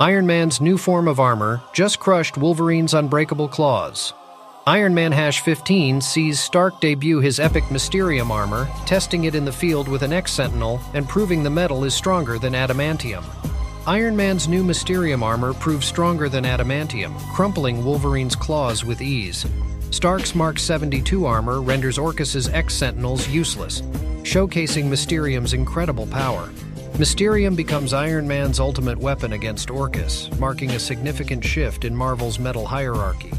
Iron Man's new form of armor just crushed Wolverine's unbreakable claws. Iron Man Hash 15 sees Stark debut his epic Mysterium armor, testing it in the field with an X Sentinel and proving the metal is stronger than adamantium. Iron Man's new Mysterium armor proves stronger than adamantium, crumpling Wolverine's claws with ease. Stark's Mark 72 armor renders Orchis's X Sentinels useless, showcasing Mysterium's incredible power. Mysterium becomes Iron Man's ultimate weapon against Orchis, marking a significant shift in Marvel's metal hierarchy.